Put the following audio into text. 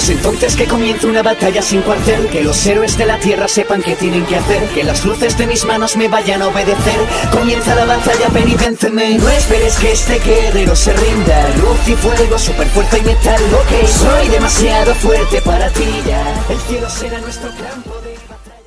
Pues entonces que comience una batalla sin cuartel Que los héroes de la tierra sepan qué tienen que hacer Que las luces de mis manos me vayan a obedecer. Comienza la batalla, ven y vénceme. No esperes que este guerrero se rinda. Luz y fuego, super fuerza y metal Ok, soy demasiado fuerte para ti. Ya El cielo será nuestro campo de batalla.